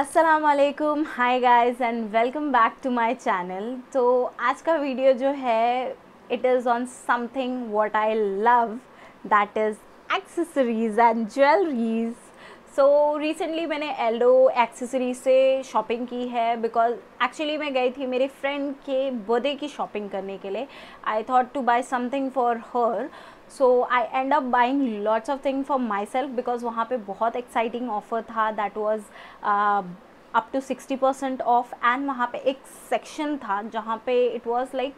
अस्सलाम वालेकुम hi guys and welcome back to my channel तो आज का वीडियो जो है it is on something what I love that is accessories and jewelries so recently मैंने एल्डो एक्सेसरीज से शॉपिंग की है बिकॉज़ एक्चुअली मैं गई थी मेरे फ्रेंड के बर्थडे की शॉपिंग करने के लिए. I thought to buy something for her so I end up buying lots of thing for myself because वहाँ पे बहुत एक्साइटिंग ऑफ़र था. That was up to sixty percent off and वहाँ पे एक सेक्शन था जहाँ पे it was like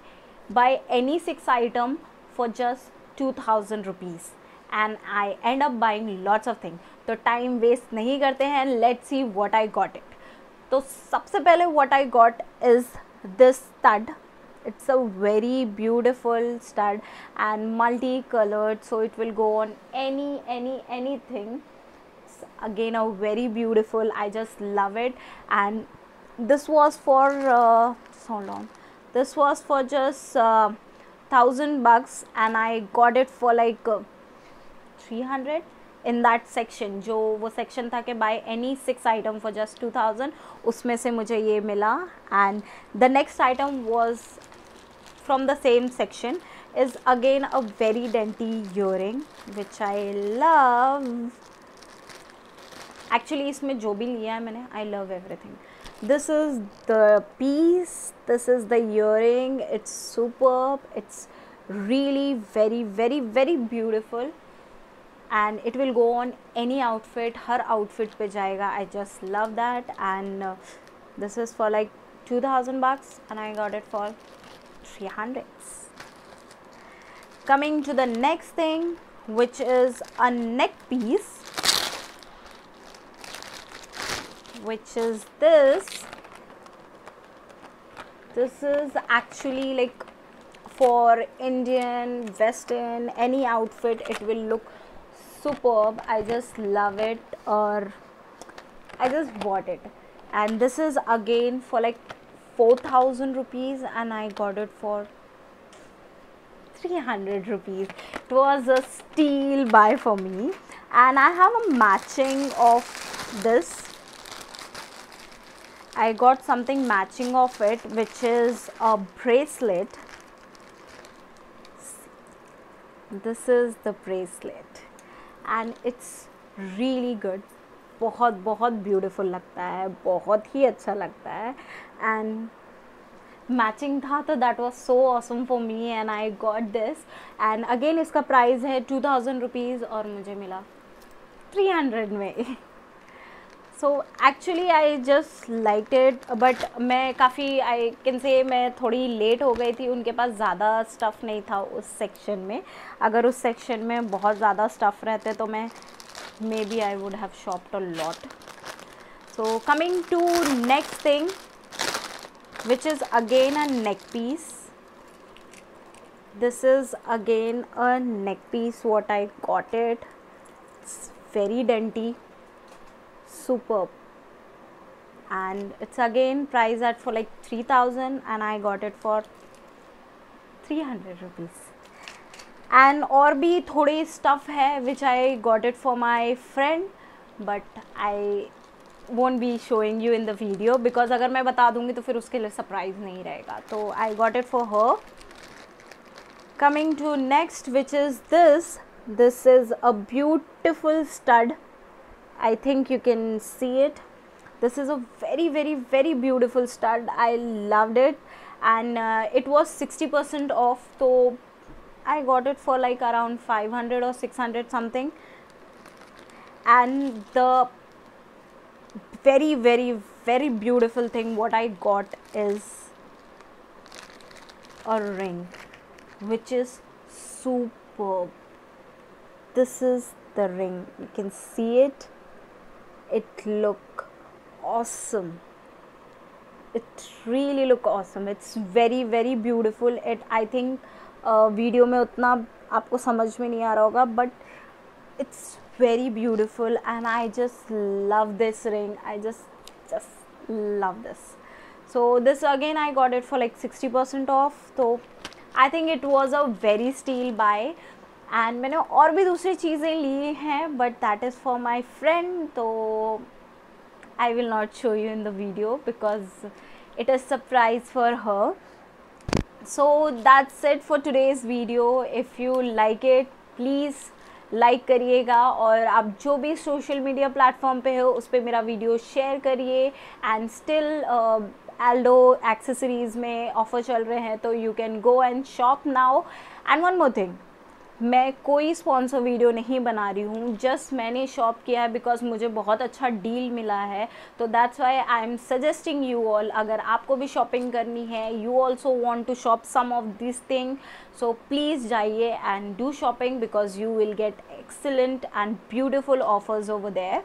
buy any six item for just two thousand rupees and I end up buying lots of thing तो time waste नहीं करते हैं. Let see what I got it तो सबसे पहले what I got is this stud it's a very beautiful stud and multicolored so it will go on any any anything it's again a very beautiful i just love it and this was for uh, so long this was for just uh, thousand bucks and i got it for like uh, 300 in that section जो वो section था कि buy any six item for just two thousand उसमें से मुझे ये मिला and the next item was from the same section is again a very dainty earring which I love actually इसमें जो भी लिया है मैंने I love everything this is the piece this is the earring it's superb it's really very very very beautiful and it will go on any outfit her outfit पे जाएगा I just love that and uh, this is for like 2000 bucks and I got it for 300s coming to the next thing which is a neck piece which is this. This is actually like for indian western any outfit it will look superb. I just love it or i just bought it. And this is again for like 4000 rupees and I got it for 300 rupees. It was a steal buy for me. And I have a matching of this. I got something matching of it which is a bracelet. This is the bracelet. And it's really good बहुत बहुत beautiful लगता है, बहुत ही अच्छा लगता है। And matching था तो that was so awesome for me and I got this and again इसका प्राइस है टू थाउज़ेंड रुपीज़ और मुझे मिला थ्री हंड्रेड में। So actually I just like it but मैं काफ़ी आई कैन से मैं थोड़ी लेट हो गई थी, उनके पास ज़्यादा स्टफ़ नहीं था उस सेक्शन में। अगर उस सेक्शन में बहुत ज़्यादा स्टफ़ रहते तो मैं maybe I would have shopped a lot. So coming to next thing which is again a neck piece. This is again a neck piece what I got it. It's very dainty, superb and it's again priced at for like 3000 and I got it for 300 rupees and और भी थोड़े stuff है which I got it for my friend but I won't be showing you in the video because अगर मैं बता दूँगी तो फिर उसके लिए सरप्राइज़ नहीं रहेगा। तो I got it for her coming to next which is this this is a beautiful stud I think you can see it this is a very very very beautiful stud I love it and it was sixty percent off तो I got it for like around 500 or 600 something. And the very very very beautiful thing what I got is a ring which is superb. This is the ring. You can see it. It look awesome. It really look awesome. It's very very beautiful. It i think video में उतना आपको समझ में नहीं आ रहा होगा but it's very beautiful and I just love this ring I just just love this so this again I got it for like sixty percent off तो I think it was a very steal buy and मैंने और भी दूसरी चीज़ें ली हैं but that is for my friend तो I will not show you in the video because it is surprise for her. So, that's it for today's video. If you like it, please like करिएगा और आप जो भी social media platform पे हो, उस पर मेरा वीडियो शेयर करिए. एंड स्टिल एल्डो एक्सेसरीज़ में ऑफ़र चल रहे हैं तो you can go and shop now and one more thing मैं कोई स्पॉन्सर वीडियो नहीं बना रही हूँ जस्ट मैंने शॉप किया है बिकॉज़ मुझे बहुत अच्छा डील मिला है। तो that's why I am suggesting you all अगर आपको भी शॉपिंग करनी है you also want to shop some of this thing so please जाइए and do shopping because you will get excellent and beautiful offers over there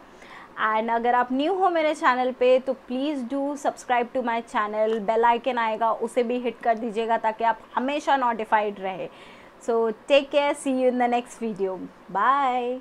and अगर आप new हो मेरे चैनल पे तो please do subscribe to my channel bell icon आएगा, उसे भी हिट कर दीजिएगा ताकि आप हमेशा नोटिफाइड रहे। So take care. See you in the next video. Bye.